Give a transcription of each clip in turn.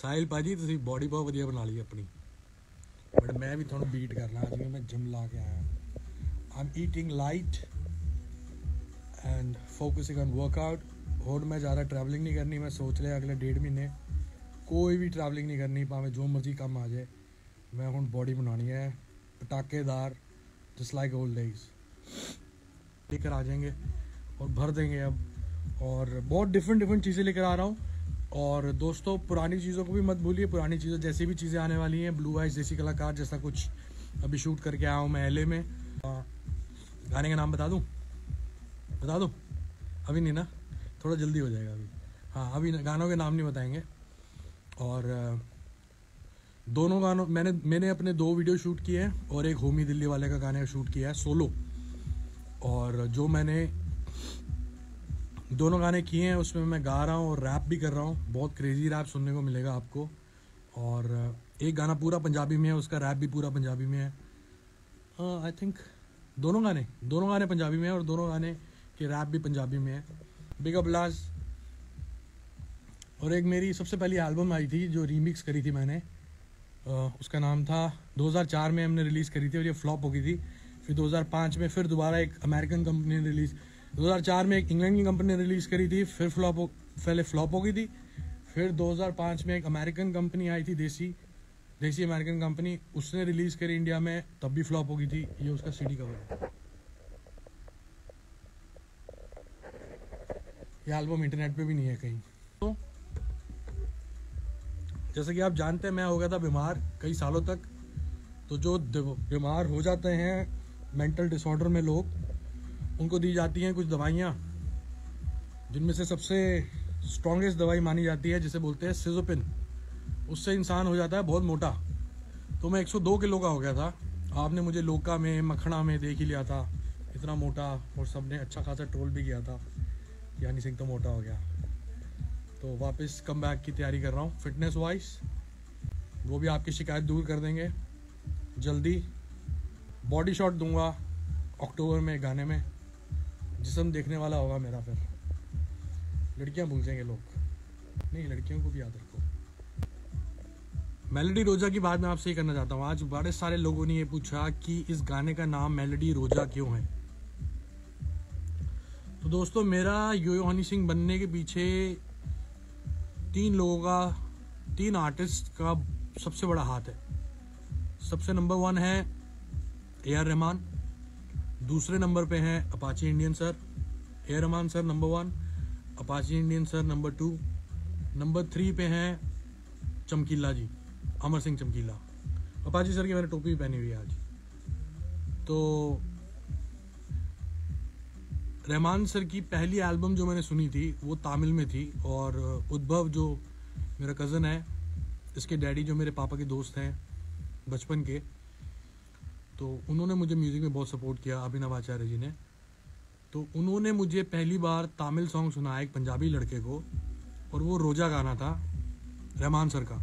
ਸਾਹਿਲ ਭਾਜੀ ਤੁਸੀਂ ਬਾਡੀ ਬਹੁਤ ਵਧੀਆ ਬਣਾ ਲਈ ਆਪਣੀ ਬਟ ਮੈਂ ਵੀ ਤੁਹਾਨੂੰ ਬੀਟ ਕਰਨਾ ਅੱਜ ਵੀ ਮੈਂ ਜਿਮ ਲਾ ਕੇ ਆਇਆ I'm eating light and focusing on workout ਹੁਣ ਮੈਂ ਜ਼ਿਆਦਾ ਟਰੈਵਲਿੰਗ ਨਹੀਂ ਕਰਨੀ ਮੈਂ ਸੋਚ ਲਿਆ ਅਗਲੇ ਡੇਢ ਮਹੀਨੇ ਕੋਈ ਵੀ ਟਰੈਵਲਿੰਗ ਨਹੀਂ ਕਰਨੀ ਭਾਵੇਂ ਜੋ ਮਰਜ਼ੀ ਕੰਮ ਆ ਜਾਏ ਮੈਂ ਹੁਣ ਬੋਡੀ ਬਣਾਣੀ है पटाखेदार जस्ट लाइक ओल्ड डेज लेकर आ जाएंगे और भर देंगे अब और बहुत डिफरेंट डिफरेंट चीज़ें लेकर आ रहा हूँ और दोस्तों, पुरानी चीज़ों को भी मत भूलिए। पुरानी चीज़ें, जैसी भी चीज़ें आने वाली हैं ब्लू आइज़ जैसी कलाकार, जैसा कुछ अभी शूट करके आया हूँ मैं एल में। गाने का नाम बता दूँ? बता दूँ? अभी नहीं ना? थोड़ा जल्दी हो जाएगा अभी। हाँ अभी गानों के नाम नहीं बताएँगे। और दोनों गानों, मैंने मैंने अपने दो वीडियो शूट किए हैं और एक होमी दिल्ली वाले का गाने का शूट किया है सोलो और जो मैंने दोनों गाने किए हैं उसमें मैं गा रहा हूँ और रैप भी कर रहा हूँ। बहुत क्रेजी रैप सुनने को मिलेगा आपको। और एक गाना पूरा पंजाबी में है उसका रैप भी पूरा पंजाबी में है। आई uh, थिंक दोनों गाने दोनों गाने पंजाबी में है और दोनों गाने के रैप भी पंजाबी में है। बिग अप लाज और एक मेरी सबसे पहली एल्बम आई थी जो रीमिक्स करी थी मैंने। अ, उसका नाम था 2004 में हमने रिलीज़ करी थी और ये फ्लॉप हो गई थी। फिर 2005 में फिर दोबारा एक अमेरिकन कंपनी ने रिलीज़ 2004 में एक इंग्लैंड की कंपनी ने रिलीज़ करी थी, फिर फ्लॉप हो, पहले फ्लॉप हो गई थी, फिर 2005 में एक अमेरिकन कंपनी आई थी, देसी देसी अमेरिकन कंपनी, उसने रिलीज़ करी इंडिया में, तब भी फ्लॉप हो गई थी, ये उसका सीडी कवर है। ये एल्बम इंटरनेट पे भी नहीं है कहीं। तो जैसे कि आप जानते हैं, मैं हो गया था बीमार कई सालों तक तो जो बीमार हो जाते हैं मेंटल डिसऑर्डर में लोग उनको दी जाती हैं कुछ दवाइयाँ, जिनमें से सबसे स्ट्रॉन्गेस्ट दवाई मानी जाती है, जिसे बोलते हैं सिजोपिन। उससे इंसान हो जाता है बहुत मोटा। तो मैं 102 किलो का हो गया था। आपने मुझे लोका में, मखना में देख ही लिया था। इतना मोटा और सबने अच्छा खासा ट्रोल भी किया था। यानी सिंह तो मोटा हो गया। तो वापस कम बैक की तैयारी कर रहा हूँ फिटनेस वाइज वो भी आपकी शिकायत दूर कर देंगे। जल्दी बॉडी शॉट दूँगा, अक्टूबर में, गाने में। जिसम देखने वाला होगा मेरा फिर। लड़कियाँ भूल जाएँगे लोग। नहीं, लड़कियों को भी याद रखो। मेलोडी रोजा की बात मैं आपसे ये करना चाहता हूँ। आज बड़े सारे लोगों ने ये पूछा कि इस गाने का नाम मेलोडी रोजा क्यों है? तो दोस्तों, मेरा यो हनी सिंह बनने के पीछे तीन लोगों का, तीन आर्टिस्ट का सबसे बड़ा हाथ है। सबसे नंबर वन है ए आर रहमान। दूसरे नंबर पे हैं Apache Indian sir A R Rahman sir number one Apache Indian sir number two number three पे हैं चमकीला जी. अमर सिंह चमकीला अपाची सर की मैंने टोपी भी पहनी हुई है आज. तो रहमान सर की पहली एल्बम जो मैंने सुनी थी, वो तामिल में थी और उद्भव जो मेरा कज़न है, इसके डैडी जो मेरे पापा के दोस्त हैं, बचपन के तो उन्होंने मुझे म्यूज़िक में बहुत सपोर्ट किया, अभिनव आचार्य जी ने। तो उन्होंने मुझे पहली बार तामिल सॉन्ग सुनाया एक पंजाबी लड़के को, और वो रोजा गाना था, रहमान सर का।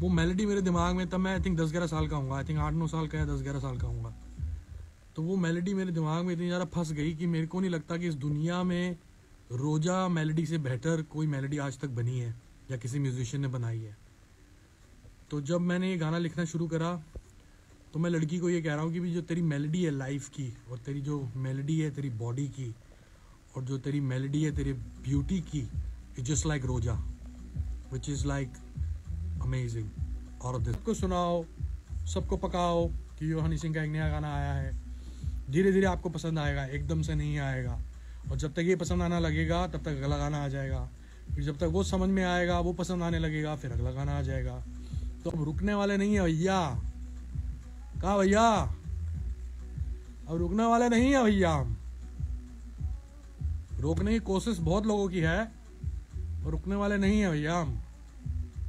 वो मेलोडी मेरे दिमाग में, तब मैं आई थिंक दस ग्यारह साल का हूँ आई थिंक आठ नौ साल का या दस ग्यारह साल का हूँ तो वो मेलोडी मेरे दिमाग में इतनी ज़्यादा फंस गई कि मेरे को नहीं लगता कि इस दुनिया में रोजा मेलोडी से बेहतर कोई मेलोडी आज तक बनी है, या किसी म्यूजिशियन ने बनाई है। तो जब मैंने ये गाना लिखना शुरू करा तो मैं लड़की को ये कह रहा हूँ कि भी जो तेरी मेलोडी है लाइफ की, और तेरी जो मेलोडी है तेरी बॉडी की, और जो तेरी मेलोडी है तेरी ब्यूटी की इज़ जस्ट लाइक रोजा विच इज़ लाइक अमेजिंग और सबको सुनाओ, सबको पकाओ कि यो हनी सिंह का एक नया गाना आया है। धीरे धीरे आपको पसंद आएगा, एकदम से नहीं आएगा। और जब तक ये पसंद आना लगेगा, तब तक अगला गाना आ जाएगा। फिर जब तक वो समझ में आएगा, वो पसंद आने लगेगा, फिर अगला गाना आ जाएगा। तो अब रुकने वाले नहीं है भैया। कहा, भैया, अब रुकने वाले नहीं है भैया हम। रोकने की कोशिश बहुत लोगों की है और रुकने वाले नहीं है भैया हम।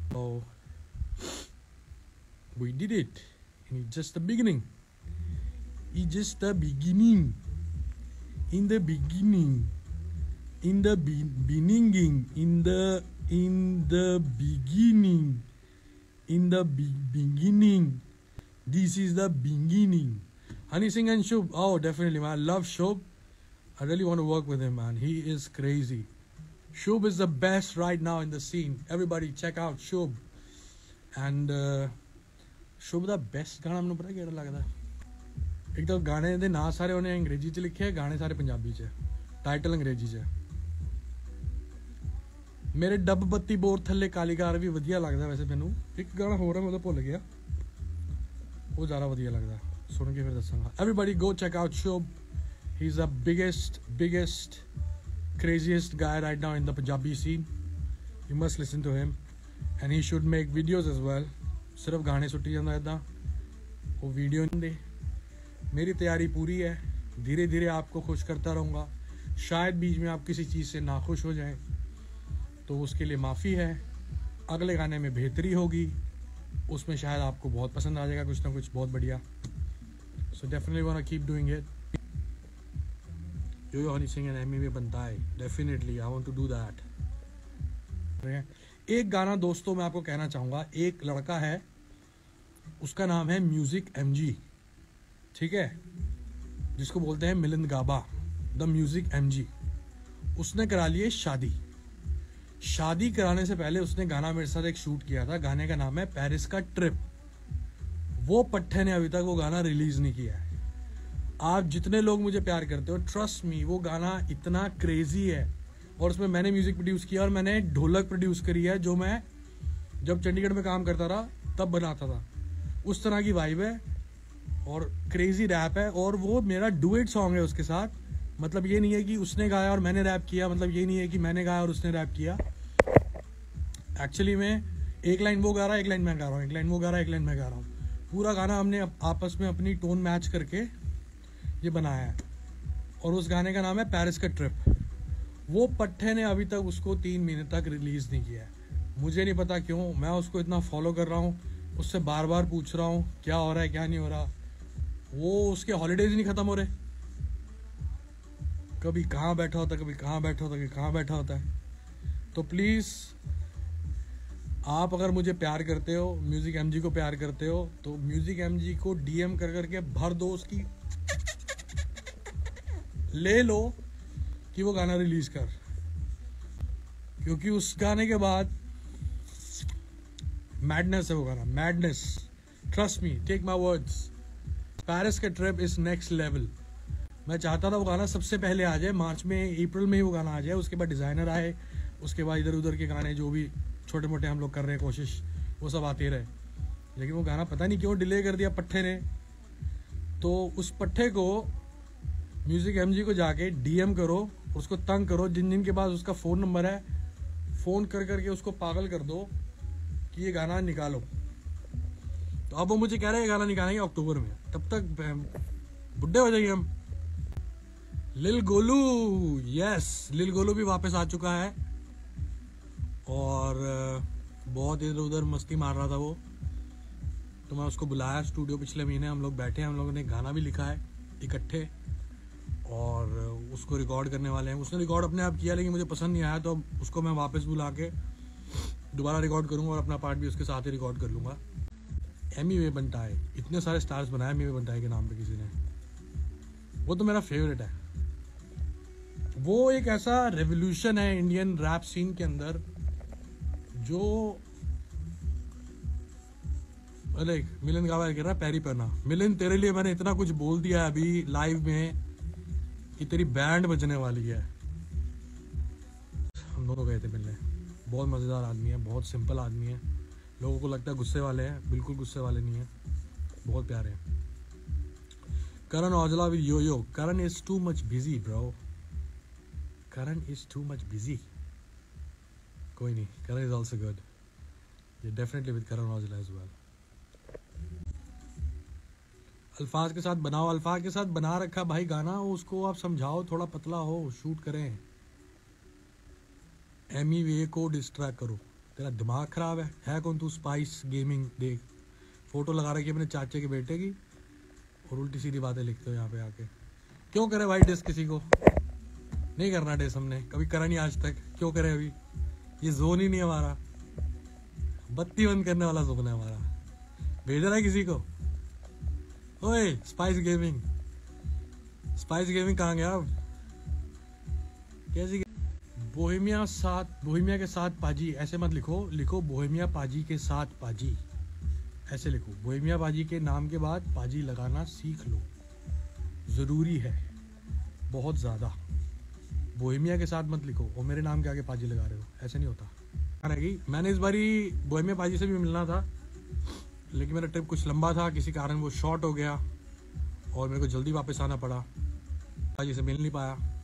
तो we did it in just the beginning is just the beginning in the beginning in the beginning in the in the beginning in the beginning this is the beginning honey singh and shub oh definitely man i love shub i really want to work with him man he is crazy Shub is the best right now in the scene. Everybody check out Shub. And uh, Shub ਦਾ best ਗਾਣਾ ਮੈਨੂੰ ਪਤਾ ਕਿਹੜਾ ਲੱਗਦਾ ਇੱਕ ਤਾਂ ਗਾਣੇ ਦੇ ਨਾਂ ਸਾਰੇ ਉਹਨੇ ਅੰਗਰੇਜ਼ੀ ਚ ਲਿਖੇ ਗਾਣੇ ਸਾਰੇ ਪੰਜਾਬੀ ਚ ਟਾਈਟਲ ਅੰਗਰੇਜ਼ੀ ਚ ਮੇਰੇ ਡੱਬ ਬੱਤੀ ਬੋਰ ਥੱਲੇ ਕਾਲੀਕਾਰ ਵੀ ਵਧੀਆ ਲੱਗਦਾ ਵੈਸੇ ਮੈਨੂੰ ਇੱਕ ਗਾਣਾ ਹੋਰ ਹੈ ਮੈਂ ਉਹਦਾ ਭੁੱਲ ਗਿਆ ਉਹ ਜ਼ਿਆਦਾ ਵਧੀਆ ਲੱਗਦਾ ਸੁਣ ਕੇ ਫਿਰ ਦੱਸਾਂਗਾ everybody go check out ਸ਼ੋਬ he is the biggest biggest craziest guy right now in the Punjabi scene you must listen to him and he should make videos as well ਸਿਰਫ ਗਾਣੇ ਸੁੱਟੀ ਜਾਂਦਾ ਇਦਾਂ ਉਹ ਵੀਡੀਓ ਨਹੀਂ ਦੇ मेरी तैयारी पूरी है धीरे धीरे आपको खुश करता रहूँगा शायद बीच में आप किसी चीज़ से नाखुश हो जाएं तो उसके लिए माफ़ी है अगले गाने में बेहतरी होगी उसमें शायद आपको बहुत पसंद आ जाएगा कुछ ना कुछ, बहुत बढ़िया। So definitely want keep doing it yo Honey Singh and Amy में बनता है definitely I want to do that एक गाना दोस्तों मैं आपको कहना चाहूँगा, एक लड़का है, उसका नाम है म्यूज़िक एमजी ठीक है? जिसको बोलते हैं Milind Gaba, the music MG उसने करा लिए शादी। शादी कराने से पहले उसने गाना मेरे साथ एक शूट किया था, गाने का नाम है पेरिस का ट्रिप वो पट्टे ने अभी तक वो गाना रिलीज़ नहीं किया है। आप जितने लोग मुझे प्यार करते हो ट्रस्ट मी वो गाना इतना क्रेजी है। और उसमें मैंने म्यूज़िक प्रोड्यूस किया और मैंने ढोलक प्रोड्यूस करी है, जो मैं जब चंडीगढ़ में काम करता था तब बनाता था। उस तरह की वाइब है और क्रेजी रैप है और वो मेरा डुएट सॉन्ग है उसके साथ। मतलब ये नहीं है कि उसने गाया और मैंने रैप किया मतलब ये नहीं है कि मैंने गाया और उसने रैप किया। एक्चुअली में एक लाइन वो गा रहा है एक लाइन मैं गा रहा हूँ, एक लाइन वो गा रहा है एक लाइन मैं गा रहा हूँ। पूरा गाना हमने आपस में अपनी टोन मैच करके ये बनाया है। और उस गाने का नाम है पेरिस का ट्रिप वो पट्टे ने अभी तक उसको तीन महीने तक रिलीज़ नहीं किया है। मुझे नहीं पता क्यों, मैं उसको इतना फॉलो कर रहा हूँ, उससे बार बार पूछ रहा हूँ, क्या हो रहा है, क्या नहीं हो रहा। वो उसके हॉलीडेज नहीं खत्म हो रहे। कभी कहाँ बैठा होता है कभी कहाँ बैठा होता है कभी कहाँ बैठा होता है। तो प्लीज़ आप अगर मुझे प्यार करते हो म्यूज़िक एमजी को प्यार करते हो तो म्यूज़िक एमजी को डीएम कर करके भर दो उसकी। ले लो कि वो गाना रिलीज़ कर। क्योंकि उस गाने के बाद मैडनेस है वो गाना madness trust me take my words Paris का ट्रिप इज़ नेक्स्ट लेवल मैं चाहता था वो गाना सबसे पहले आ जाए, मार्च में, अप्रैल में ही वो गाना आ जाए, उसके बाद डिज़ाइनर आए, उसके बाद इधर उधर के गाने जो भी छोटे मोटे हम लोग कर रहे हैं, कोशिश, वो सब आते रहे। लेकिन वो गाना पता नहीं क्यों डिले कर दिया पट्ठे ने। तो उस पट्ठे को म्यूज़िक एमजी को जाके डीएम करो, उसको तंग करो, जिन जिन के पास उसका फ़ोन नंबर है फ़ोन कर करके उसको पागल कर दो कि ये गाना निकालो। तो अब वो मुझे कह रहे हैं गाना निकालेंगे अक्टूबर में। तब तक, बुढ़े हो जाएँगे हम। लिल गोलू यस लिल गोलू भी वापस आ चुका है। और बहुत इधर उधर मस्ती मार रहा था वो। तो मैं उसको बुलाया स्टूडियो पिछले महीने, हम लोग बैठे हैं, हम लोगों ने गाना भी लिखा है, इकट्ठे। और उसको रिकॉर्ड करने वाले हैं। उसने रिकॉर्ड अपने आप किया, लेकिन मुझे पसंद नहीं आया तो उसको मैं वापस बुला के दोबारा रिकॉर्ड करूँगा और अपना पार्ट भी उसके साथ ही रिकॉर्ड कर लूँगा। एमी वे बनता है इतने सारे स्टार्स बनाए एमी वे बनता है के नाम पे किसी ने। वो तो मेरा फेवरेट है। वो एक ऐसा रेवोल्यूशन है इंडियन रैप सीन के अंदर, जो अरे मिलन गावा कह रहा पैरी पहना। मिलन, तेरे लिए मैंने इतना कुछ बोल दिया अभी लाइव में कि तेरी बैंड बजने वाली है। हम दोनों गए थे मिलने। बहुत मज़ेदार आदमी है, बहुत सिंपल आदमी है। लोगों को लगता है गुस्से वाले हैं, बिल्कुल गुस्से वाले नहीं है। बहुत प्यारे हैं। Karan Aujla with yo yo Karan is too much busy bro Karan is too much busy कोई नहीं करण इज़ ऑल्सो गुड ये definitely with Karan Aujla as well Alfaaz के साथ बनाओ, अल्फाज के साथ बना रखा भाई गाना, उसको आप समझाओ, थोड़ा पतला हो शूट करें। एम ई वे को डिस्ट्रैक्ट करो। तेरा दिमाग खराब है। है कौन तू स्पाइस गेमिंग देख फ़ोटो लगा रखी है अपने चाचे के बेटे की, और उल्टी सीधी बातें लिखते हो यहाँ पे आके। क्यों करे भाई डिस किसी को? नहीं करना डिस हमने। कभी करा नहीं आज तक। क्यों करे अभी? ये जोन ही नहीं हमारा। बत्ती बंद करने वाला जोन है हमारा। भेज रहा है किसी को। ओए स्पाइस गेमिंग स्पाइस गेमिंग कहाँ गया अब? कैसी बोहिमिया साथ बोहेमिया के साथ पाजी। ऐसे मत लिखो। लिखो बोहिमिया पाजी के साथ पाजी। ऐसे लिखो। बोहिमिया पाजी के नाम के बाद पाजी लगाना सीख लो। ज़रूरी है। बहुत ज़्यादा। बोहेमिया के साथ मत लिखो। और मेरे नाम के आगे पाजी लगा रहे हो। ऐसे नहीं होता। रहेगी मैंने इस बारी बोहेमिया पाजी से भी मिलना था, लेकिन मेरा ट्रिप कुछ लंबा था। किसी कारण वो शॉर्ट हो गया और मेरे को जल्दी वापस आना पड़ा। पाजी से मिल नहीं पाया।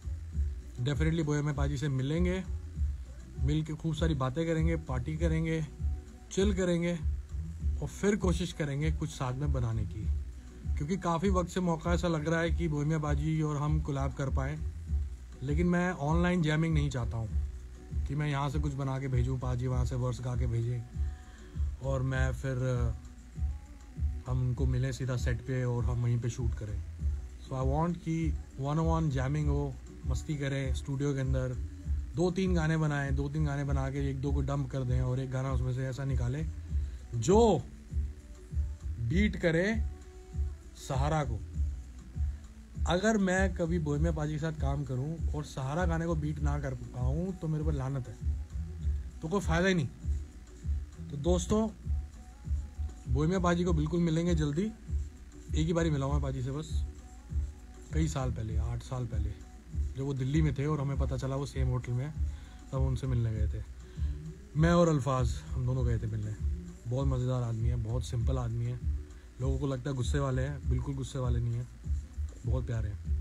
डेफिनेटली बोहेमिया पाजी से मिलेंगे। मिल के खूब सारी बातें करेंगे पार्टी करेंगे चिल करेंगे और फिर कोशिश करेंगे कुछ साथ में बनाने की। क्योंकि काफ़ी वक्त से मौका ऐसा लग रहा है कि बोहिमिया बाजी और हम कोलैब कर पाएँ। लेकिन मैं ऑनलाइन जैमिंग नहीं चाहता हूँ कि मैं यहाँ से कुछ बना के भेजूँ, पाजी वहाँ से वर्ड्स गा के भेजें। और मैं फिर हम उनको मिलें सीधा सेट पे और हम वहीं पे शूट करें। सो आई वांट कि वन वन जैमिंग हो, मस्ती करें स्टूडियो के अंदर। दो तीन गाने बनाएँ दो तीन गाने बना के एक दो को डंप कर दें और एक गाना उसमें से ऐसा निकालें, जो बीट करे सहारा को। अगर मैं कभी बोहमिया पाजी के साथ काम करूँ और सहारा गाने को बीट ना कर पाऊँ तो मेरे पर लानत है। तो कोई फ़ायदा ही नहीं। तो दोस्तों, बोहमिया पाजी को बिल्कुल मिलेंगे जल्दी। एक ही बारी मिला हुआ पाजी से बस। कई साल पहले, आठ साल पहले, जब वो दिल्ली में थे और हमें पता चला वो सेम होटल में तब उनसे मिलने गए थे। मैं और अल्फाज, हम दोनों गए थे मिलने। बहुत मज़ेदार आदमी है, बहुत सिंपल आदमी है। लोगों को लगता है गुस्से वाले हैं, बिल्कुल गुस्से वाले नहीं हैं। बहुत प्यारे हैं।